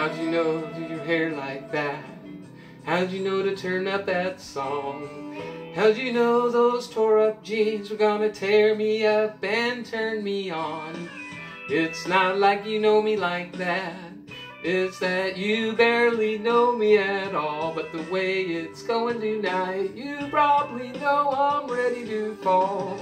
How'd you know to your hair like that? How'd you know to turn up that song? How'd you know those tore up jeans were gonna tear me up and turn me on? It's not like you know me like that. It's that you barely know me at all. But the way it's going tonight, you probably know I'm ready to fall.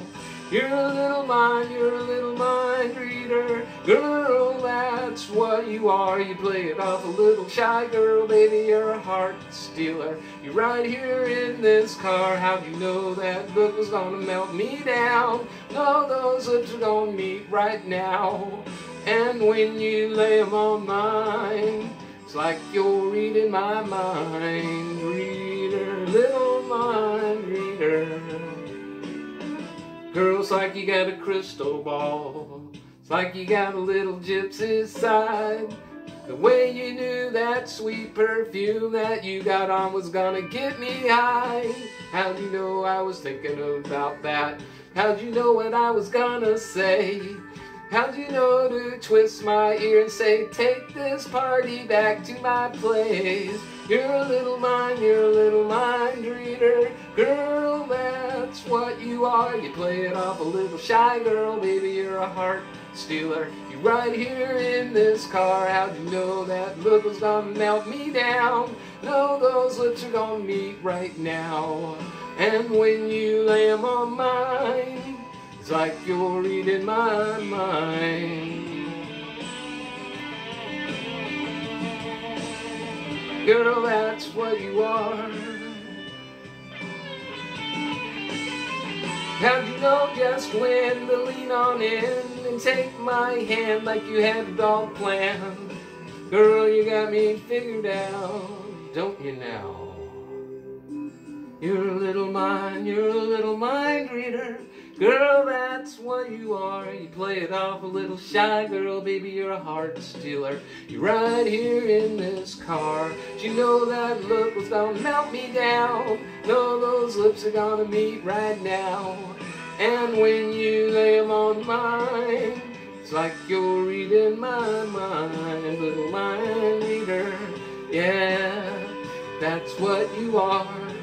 You're a little mind, you're a little mind reader. Girl, that's what you are. You play it off a little shy girl, baby, you're a heart stealer. You're right here in this car. How'd you know that book was gonna melt me down? No, those lips are gonna meet right now. And when you lay them on mine, it's like you're reading my mind. Reader, little mind reader. Girls like you got a crystal ball. It's like you got a little gypsy side. The way you knew that sweet perfume that you got on was gonna get me high. How'd you know I was thinking about that? How'd you know what I was gonna say? How'd you know to twist my ear and say, take this party back to my place? You're a little mind, you're a little mind reader. Girl, shy girl, baby, you're a heart stealer. You right here in this car. How'd you know that look was gonna melt me down? No, those lips are gonna meet right now. And when you lay 'em on mine, it's like you're reading my mind. Girl, that's what you are. How'd you know just when to lean on in and take my hand like you had it all planned? Girl, you got me figured out, don't you now? You're a little mind, you're a little mind reader. Girl, that's what you are. You play it off a little shy girl, baby, you're a heart stealer. You're right here in this car. But you know that look was gonna melt me down. No, those lips are gonna meet right now. And when you lay 'em on mine, it's like you're reading my mind, little mind reader. Yeah, that's what you are.